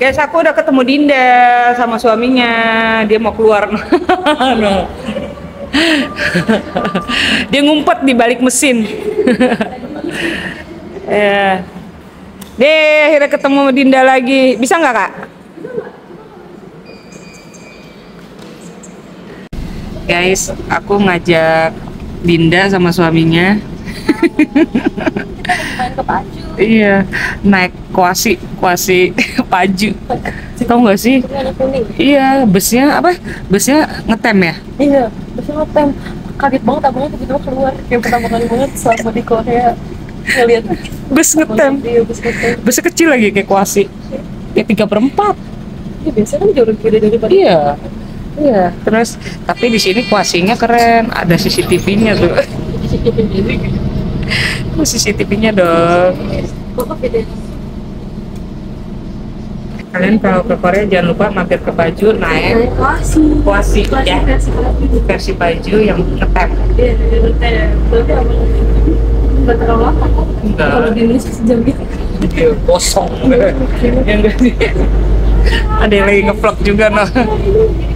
Guys, aku udah ketemu Dinda sama suaminya. Dia mau keluar. Dia ngumpet di balik mesin. ya. Deh, akhirnya ketemu Dinda lagi. Bisa nggak kak? Guys, aku ngajak Dinda sama suaminya. main ke Iya, naik kuasi, kuasi paju. Tahu nggak sih? Iya, busnya apa? Busnya ngetem ya? iya terus ngetem kaget banget abangnya tiba-tiba keluar yang pertama kali banget selama di Korea ngeliat Bus ngetem. iya bus ngetem Busnya kecil lagi kayak kuasi. Kayak tiga perempat. iya biasanya kan jauh lebih gede daripada Iya. Iya. Terus tapi di sini kuasinya keren, ada CCTV-nya tuh. Tuh CCTV-nya dong. Kalian kalau ke Korea jangan lupa mampir ke baju naik kuasi kuasi ya. versi baju yang nggak terlalu Iya, kosong. Ada yang lagi ngevlog juga noh.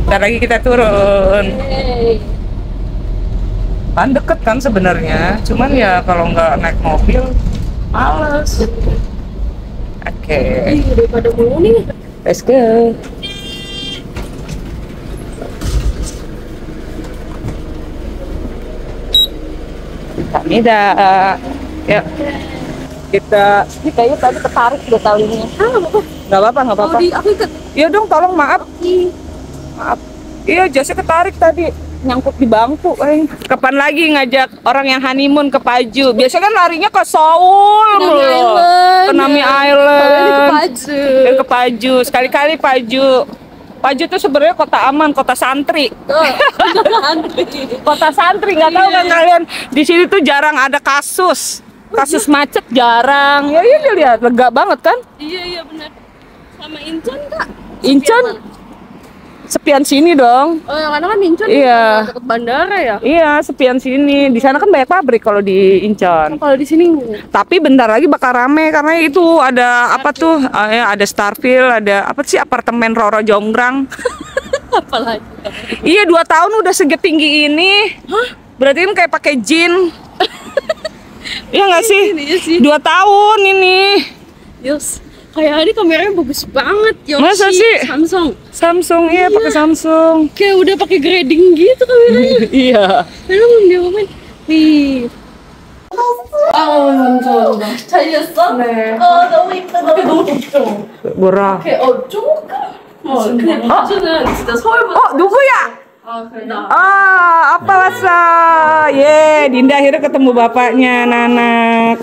Ntar lagi kita turun. Kan deket kan sebenarnya, cuman ya kalau nggak naik mobil males. Oke, Ih, daripada mulu nih. Let's go. Kami dah, ya. Kita ini kayaknya tadi ketarik deh talinya ah nggak apa-apa nggak apa-apa. Ikat Iya dong, tolong maaf. Maaf. Iya, jasnya ketarik tadi nyangkut di bangku. Eh. Kapan lagi ngajak orang yang honeymoon ke Paju? Biasanya kan larinya ke Seoul mulu. Island. Ke Nami Padahal Island. ke Paju. Eh, ke Paju. Sekali-kali Paju. Paju tuh sebenarnya kota aman, kota santri. Tuh, antri. Kota santri nggak tahu kan kalian di sini tuh jarang ada kasus. Kasus macet jarang. Ya iya lihat lega banget kan? Iya iya benar. Sama Incheon kak. Incheon sepian sini dong. Oh yang mana kan Incheon Iya. dekat bandara ya. Iya, sepian sini. Di sana kan banyak pabrik kalau di Incheon. Kalau di sini Tapi bentar lagi bakal rame karena itu ada apa tuh? Ah, ya, ada Starfield, ada apa sih apartemen Roro Jonggrang. apa lagi? iya, dua tahun udah setinggi ini. Berarti kan kayak pakai jin. Iya nggak sih? Iya sih. Dua tahun ini. Yos Kayak ini kameranya bagus banget, Yoshi. Masa sih? Samsung. Samsung, iya pakai Samsung. Kayak udah pakai grading gitu kameranya. iya. Lalu dia ngomongin, wih. 아, 감사합니다. 잘 지냈어? 네. 아, 너무 이쁘다. 너무 덥죠? Murah. 이렇게, 어, 조금? 어, 근데 파주는 진짜 서울보다. Oh, 누구야? 아, 그래, 나. Ah, apa Lasa? Ye, Dinda akhirnya ketemu bapaknya, Nanak.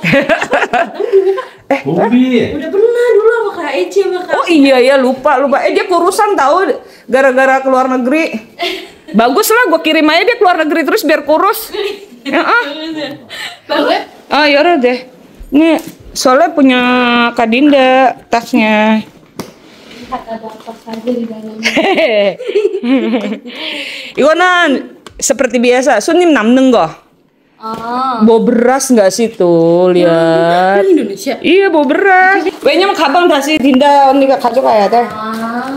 Eh, Bobi. Udah pernah dulu sama Kak Eci sama Kak. Oh iya ya lupa lupa. Eh dia kurusan tahu gara-gara keluar negeri. Bagus lah gue kirim aja dia keluar negeri terus biar kurus. ah Bagus. Oh, ah, yaudah deh. Ini soalnya punya Kak Dinda tasnya Iwanan seperti biasa sunim namneng kok Oh. Bawa beras nggak sih tuh lihat? Ya, Indonesia. Iya bawa beras. Kayaknya mah kapan dah sih Dinda ini kak kacau kayak teh. Ah.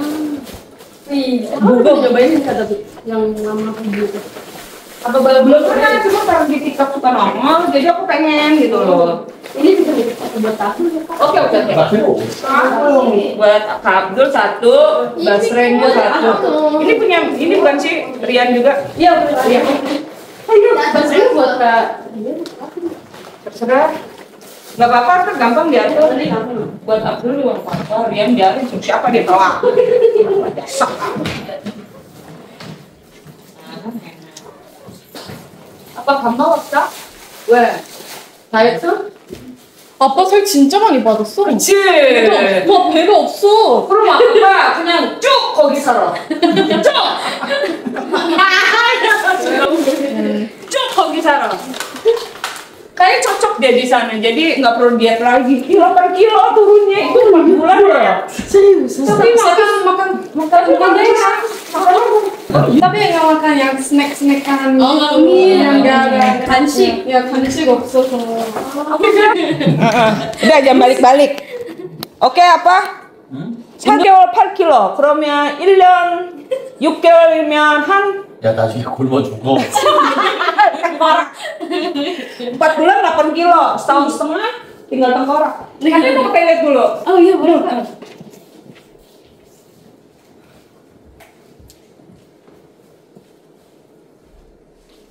Wih, aku udah nyobain kata tuh yang lama video. Apa belum belum pernah cuma karena di TikTok suka nongol, jadi aku pengen gitu loh. Ini bisa buat aku Oke oke oke. Buat Kak Abdul satu, Basreng satu. Ini punya ini bukan sih Rian juga? Iya, Rian. Terserah. Gak apa-apa, kan gampang diatur. Buat Abdul juga nggak apa-apa, Rian biarin. Siapa dia tahu aku? Dasar kamu. apa 밥 먹었어? 왜? 다이어트? 아빠 살 진짜 많이 빠졌어. 그치? 와, 배가 없어. 그럼 아빠 그냥 쭉 거기 살아. 쭉! 쭉 거기 살아. Kayak cocok dia di sana, jadi nggak perlu diet lagi. Ih, 8 kilo turunnya itu cuma bulan ya. serius. Tapi makan makan makan makan makan Tapi nggak makan yang snack-snackan Oh, nggak gitu. mie. yang nggak ada 간식. ya kan식 없어서 udah jangan balik-balik. Oke apa? 4개월 8kg. 그러면 1년 6개월이면 한 야 나중에 굶어 죽어 tengkorak. Empat bulan delapan kilo setahun setengah tinggal tengkorak. Katanya mau ke toilet dulu. Oh iya boleh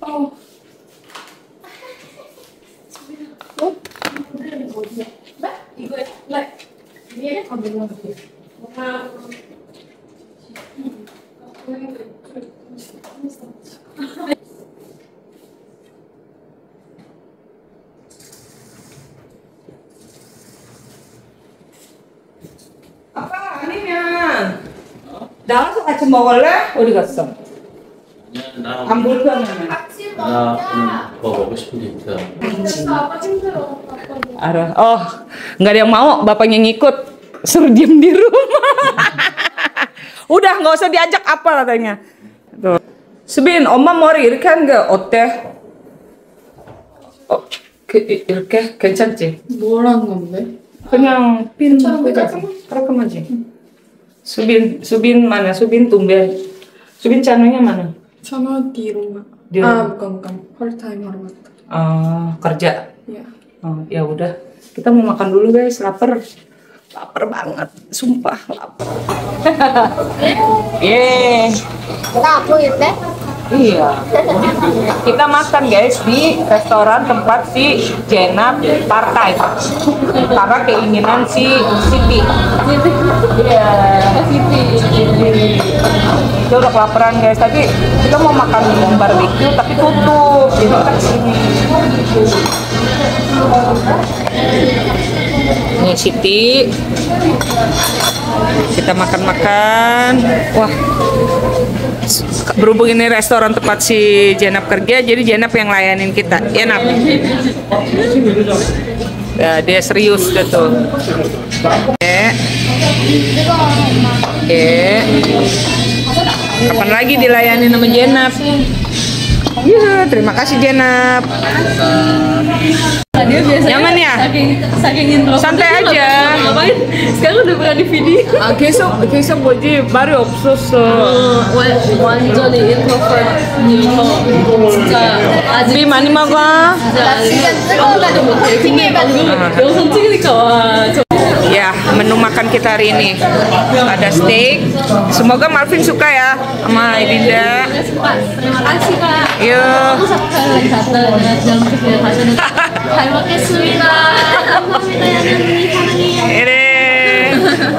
oh ya, Mbak. 나와서 같이 먹을래? 어디 갔어? 나, 안 불편하면. 나 오늘 뭐 먹고 싶은 게 있어 아빠 힘들어. 아빠 Ada. Oh, nggak ada yang mau. Bapaknya ngikut. Suruh diem di rumah. Udah nggak usah diajak apa katanya. Tuh. 수빈 엄마 머리 이렇게 하는 게 어때? 어, 그, 이- 이렇게 괜찮지? 뭐란 건데? 그냥 핀 끄지. 깔끔하지. 수 Subin Subin mana? Subin tumben. Subin channelnya mana? Channel di rumah. Di ah, rumah. Ah, bukan bukan. Part time Hormat. Uh, ah, kerja. Iya. Oh, ya udah. Kita mau makan dulu guys, Laper. Laper banget, sumpah lapar. Yeay. Kita apa ya, Teh? Iya. Kita makan guys di restoran tempat si Jenab partai. Karena keinginan si Siti. Iya. Siti. Kita udah kelaparan guys. Tadi kita mau makan barbecue tapi tutup. Jadi kita ke sini. Nih Siti. Kita makan-makan. Wah, berhubung ini restoran tempat si Jenap kerja, jadi Jenap yang layanin kita. Ya, Nap? Ya, dia serius gitu. Oke. Oke. Kapan lagi dilayani sama Jenap? Iya, terima kasih Jenap. Nyaman ya? saking saking intro. Santai aja. Ngapain? Sekarang udah berani video. 아, 계속 계속 뭐지 말이 없었어. 와- 완전히 introvert 진짜 아직 비 많이 먹어. 진짜 아무것도 못해. 근데 방금 영상 찍으니까 와. 저 Ya, menu makan kita hari ini ada steak. Semoga Marvin suka ya sama Dinda. terima kasih kak. Yuk. sekali 갔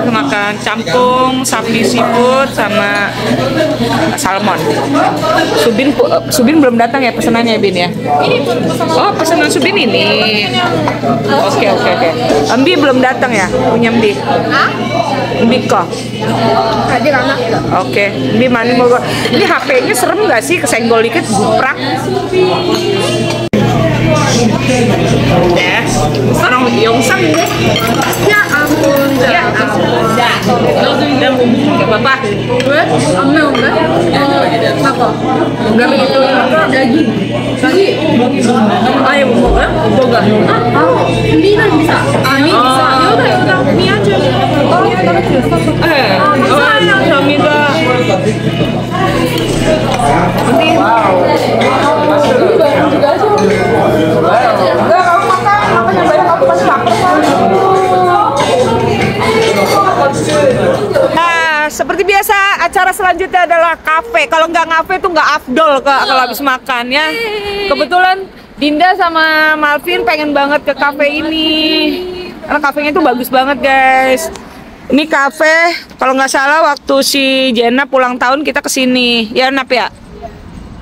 makan campung, sapi siput sama salmon. Subin eh, Subin belum datang ya pesenannya Bin ya? Oh, pesanan Subin ini. Oke, oke, oke. Embi belum datang ya? Punya Embi. Embi kok. Tadi anak. Oke, Embi mandi mau Ini HP-nya serem nggak sih kesenggol dikit buprak. Ya, orang 영상 deh. 야 아몬드 Ya, 아몬드 nggak apa-apa. 왜? 안 매운데? 나봐 Nggak begitu. daging daging Ayo mau 먹어요? 뭐가? 아 미는 bisa 아니 bisa 아. 여기다 여기다 미안해 어 떨어뜨렸어 Eh, 감사해요. 감사합니다. Nah, seperti biasa, acara selanjutnya adalah kafe. Kalau nggak ngafe tuh nggak afdol kalau habis makan ya. Kebetulan Dinda sama Malvin pengen banget ke kafe ini. Karena kafenya tuh bagus banget guys. Ini kafe, kalau nggak salah waktu si Jenna pulang tahun kita ke sini. Ya Nap ya?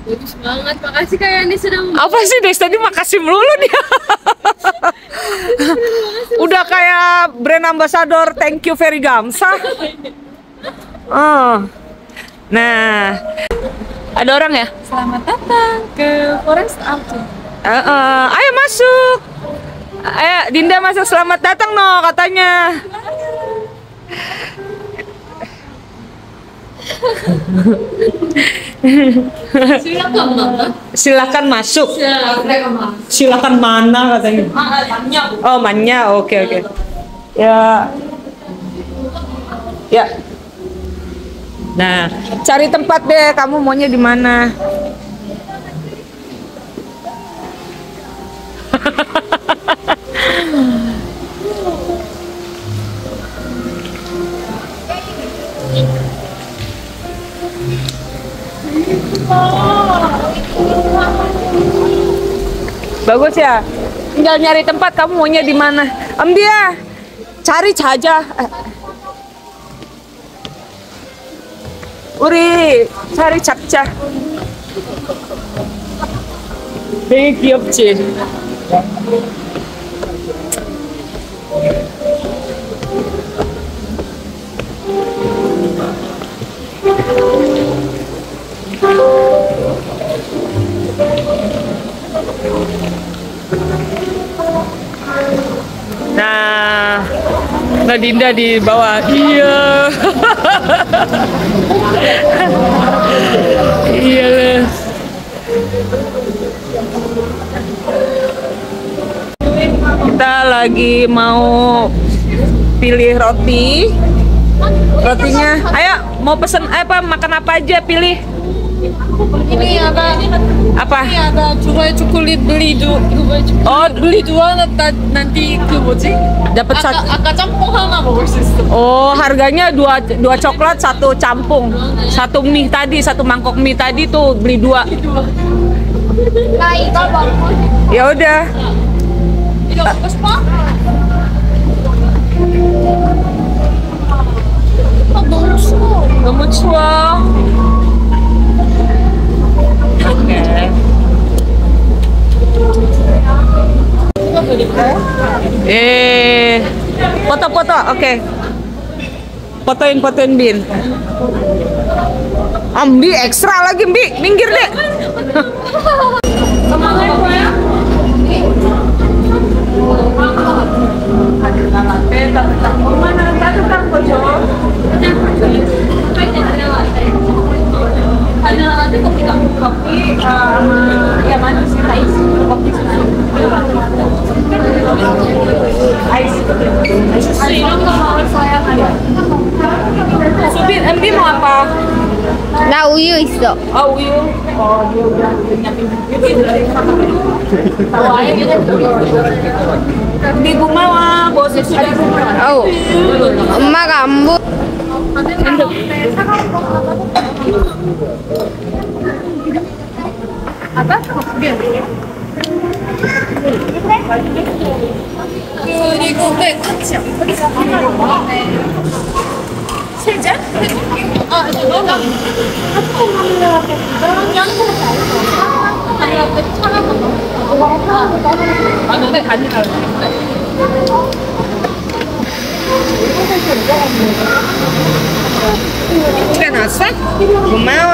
Bagus banget. Makasih kak Yani sudah Apa sih Des tadi makasih melulu dia. Udah kayak brand ambassador thank you very gamsa. Oh. Nah, ada orang ya? Selamat datang ke Forest Auto. Eh, eh, ayo masuk. Ayo Dinda masuk selamat datang no katanya. Silakan? Silakan masuk. Silakan. Mana katanya. Oh, manya. Oke, oke. Ya. Ya. Nah, cari tempat deh. Kamu maunya di mana? Bagus ya. Tinggal nyari tempat kamu maunya di mana. Ambia, cari saja. Eh. 우리 자리 잡자. 되게 귀엽지? Nah, Mbak Dinda di bawah. Iya. iya. Kita lagi mau pilih roti. Rotinya, ayo mau pesen apa makan apa aja pilih Ini ada Apa? ini ada dubai chocolate beli du Oh, beli dua nanti nanti 그 뭐지? dapat 아까 satu. 아까 짬뽕 하나 먹을 수 있어. Oh, harganya dua dua coklat satu campung, satu mie tadi satu mangkok mie tadi tuh beli dua. Nah, 이거 먹고 Ya udah. 이거 먹고 싶어? 싶어. 너무 추워. 너무 추워. Eh, foto-foto, oke. Fotoin, fotoin bin. Ambi ekstra lagi, Bi. Minggir deh. Ada tapi ketika eh, kopi sama ya mana kita isi kopi sendiri Ais, Alino kalau saya ada. MB mau apa? Nah, uyu iso. Oh, uyu. Oh, dia udah nyiapin Tahu aja gitu. Di rumah mah bos itu di rumah. Oh. Emak kamu. Nanti kalau saya kalau 아빠 그거 두개 올게요. 그리고 네 끝이요. 거기서 하나 실전? 아 이거 뭔가 아니요 다니라 이거 났어? 고마워.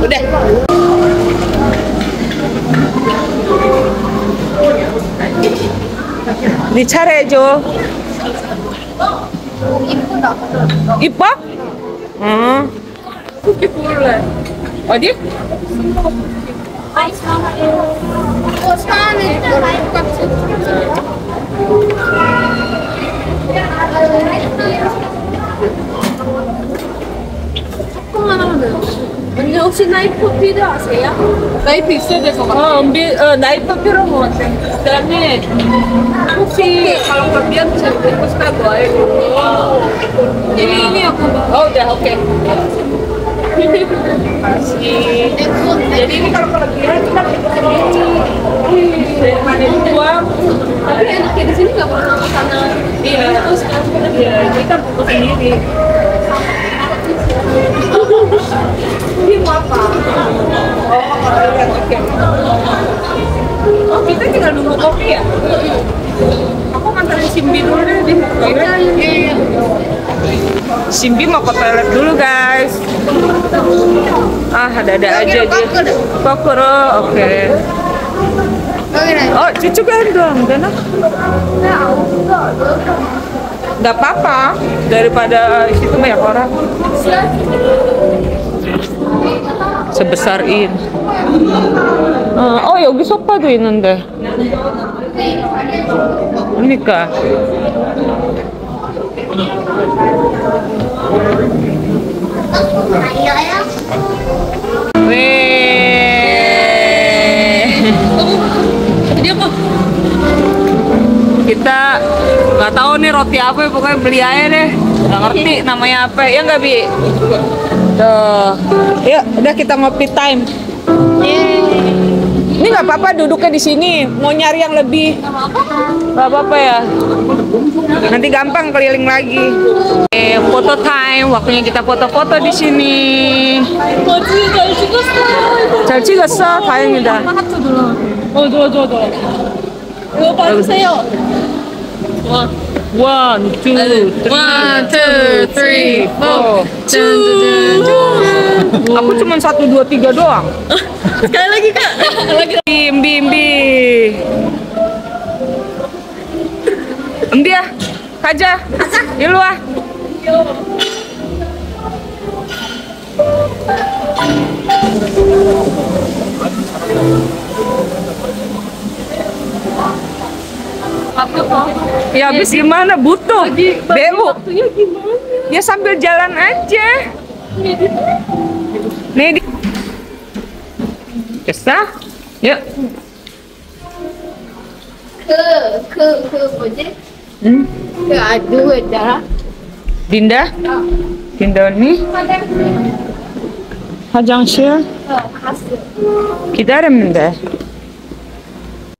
có đẹp 네 차례죠. 이쁘다. 이뻐? 응. 쿠키 구울래. 어디? 아이 사하네. 사하는 똑같이. kullanamıyoruz. Hani yoksa naip papiri asya. Naip ise de kapatalım. Bir e, naip papiri olmak Yani bu fi kalau kalian bisa fokus ke gua. Ini ini aku. Oh udah oke. Okay. Jadi ini kalau dari mana. Tapi enaknya di sini nggak ke sana. Iya. Terus kita kan sendiri. Dia apa? Oh, kalau lihat oke. Oh, kita tinggal nunggu kopi ya? Aku nganterin Simbi dulu deh di toilet. Iya. Simbi mau ke toilet dulu guys. Ah, ada-ada aja dia. Kokoro, oh, oke. Okay. Oh, cucu gendong, gendong. Gak apa-apa, daripada eh, situ banyak orang sebesar ini. 어, 어 여기 소파도 있는데. 그러니까. 왜? Kita nggak tahu nih roti apa ya, pokoknya beli aja deh. Nggak ngerti namanya apa. Ya nggak bi? Tuh. Yuk, udah kita ngopi time. Ini nggak apa-apa duduknya di sini. Mau nyari yang lebih. Nggak apa-apa ya. Nanti gampang keliling lagi. Eh, foto time. Waktunya kita foto-foto di sini. 어지 잘 찍었어요. 잘 찍었어? 다행이다. 하트 눌러. 어 좋아 좋아 좋아. 이거 봐주세요. 와. One, two, three. One, two, three, four. Aku cuma satu, dua, tiga doang. sekali lagi kak. lagi. Bim, bim, bim. Embi ya, kaja. Di luar. Ya habis gimana? Butuh. BU. Ya sambil jalan aja. Nih di Yuk. Ke, ke, ke, Hmm? Ke aduh, dah. Dinda? Ya. Dinda ni? Hajang sih. Oh, Kita ada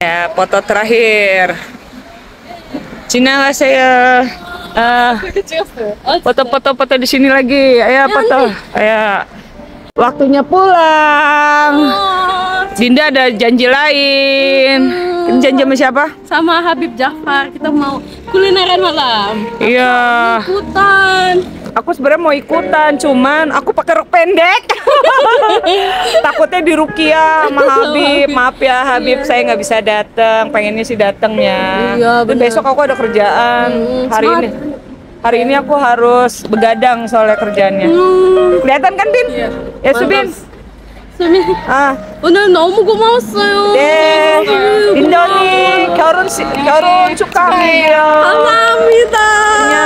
Ya, foto terakhir. Sinara saya eh, uh, oh, foto-foto-foto di sini lagi. Ayah foto. Ayah waktunya pulang. Oh. Dinda ada janji lain. Oh. Janji sama siapa? Sama Habib Jafar. Kita mau kulineran malam. Iya. Hutan Aku sebenarnya mau ikutan, cuman aku pakai rok pendek. Takutnya di Rukia sama Habib. Maaf ya Habib, saya nggak bisa datang. Pengennya sih datangnya. Iya, Tapi bener. besok aku ada kerjaan. Hmm, Hari ini. Hari ini aku harus begadang soalnya kerjaannya. Kelihatan kan, Bin? Iya. Ya, Subin. 수민 Ah, 오늘 너무 고마웠어요. 네. 인don이 결혼 시, 결혼 축하합니다. 감사합니다. Ya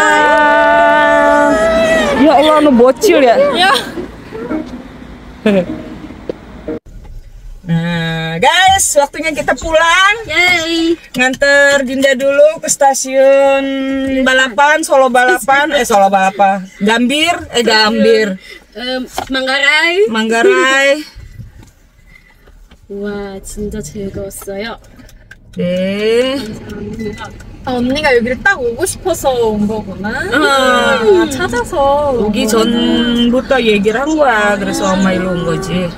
Allah, nu bocil ya. 야. Nah, guys, waktunya kita pulang. 예이. Nganter Dinda dulu ke stasiun balapan, Solo balapan, eh Solo balapan, Gambir, eh Gambir, 음, 망가라이. Manggarai. 와, 진짜 즐거웠어요. 네. 아, 언니가 여기를 딱 오고 싶어서 온 거구나. 아, 아, 찾아서. 오기 전부터 얘기를 한 거야. 그래서 엄마 일로 온 거지.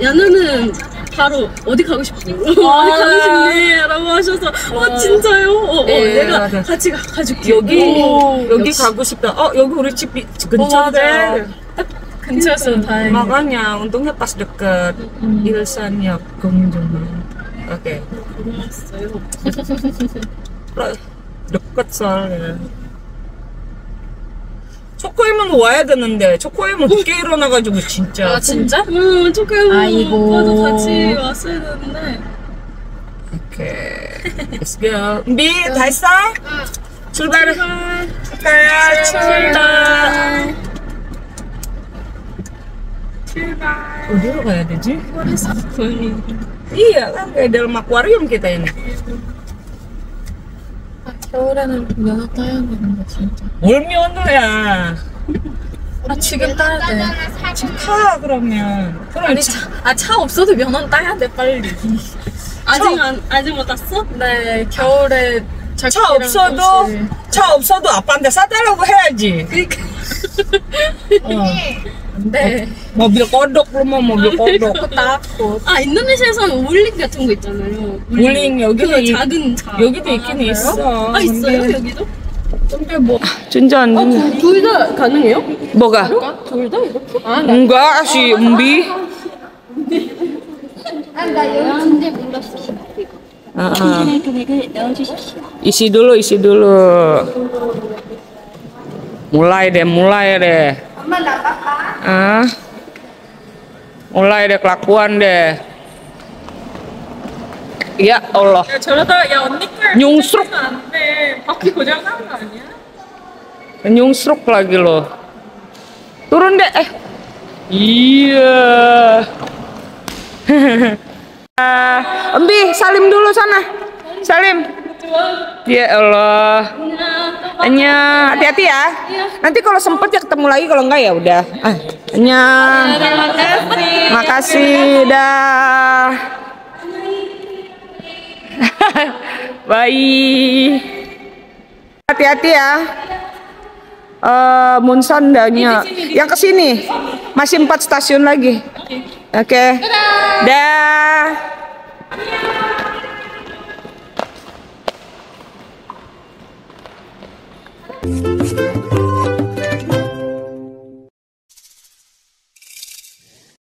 야누는 바로 어디 가고 싶어? 어디 가고 싶니? 라고 하셔서 어 진짜요? 어, 어, 네, 내가 맞아. 같이 가, 가줄게 여기 오, 여기 역시. 가고 싶다. 어 여기 우리 집 이- 근처인데. 맞아. 딱 근처였어 다행히 Makanya untungnya pas deket. Oke. Soalnya. 초코임은 와야 되는데 초코임은 늦게 일어나가지고 진짜. 아 진짜? 응 조금 아이고. 오빠도 같이 왔어야 되는데 오케이. Let's go. 미, 다 했어? 출발. 출발. 출발. 어디로 가야 되지? Kan kayak dalam akuarium kita ini. 겨울에는 면허 따야 되는데 진짜 뭘 면허야? 아 지금 따야 돼타 그러면. 그럼 아니 차, 아, 차 없어도 면허 따야 돼 빨리 아직 안 아직 못 땄어? 네 겨울에 차 없어도 옷을- 차 없어도 아빠한테 사달라고 해야지. 그러니까 어. 네 모빌 kodok lu mau mobil kodok. 따고 아 인도네시아에서는 울링 같은 거 있잖아요 울링 여기도 그 이- 작은 차 여기도 아, 있긴? 있어. 아 있어요 근데- 여기도? 근데 뭐 진짜 안 되는 둘다 가능해요? 뭐가? 둘 다 이렇게? 아 enggak sih umbi 아, 나 여기 몰랐어. Heeh. 금액을 넣어주십시오. Isi dulu, isi dulu. Mulai deh, mulai deh. ah. Mulai deh kelakuan deh. Ya Allah. Nyungsruk. Nyungsruk lagi loh. Turun deh eh. Iya. Yeah. Embi salim dulu sana. Salim. Ya Allah. Anya, hati-hati ya. Nanti kalau sempet ya ketemu lagi, kalau enggak ya udah. Ah, Anya. terima kasih Makasih dah. Bye. Hati-hati ya. Eh, Munsan danya. Yang ke sini. Masih empat stasiun lagi. Oke. Dah.